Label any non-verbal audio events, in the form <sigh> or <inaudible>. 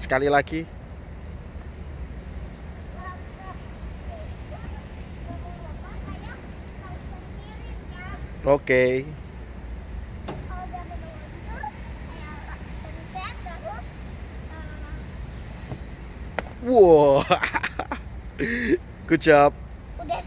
sekali lagi oke okay. Wow, <laughs> good job.